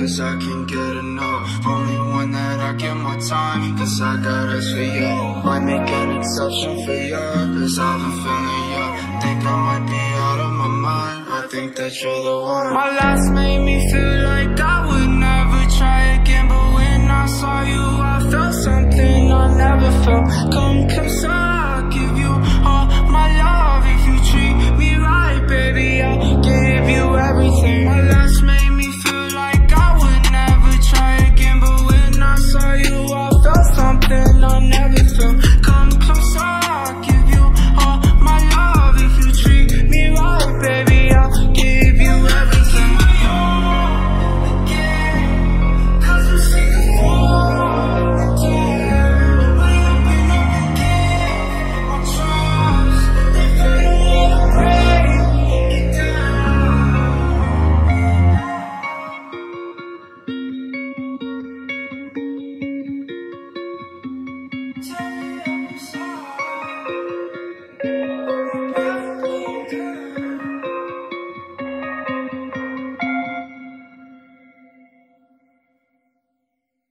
cause I can't get enough. Only one that I give my time. Cause I got eyes for you Might make an exception for you Cause I've been feeling you Think I might be out of my mind. I think that you're the one. My last made me feel like I would never try again. But when I saw you I felt something I never felt. Come come,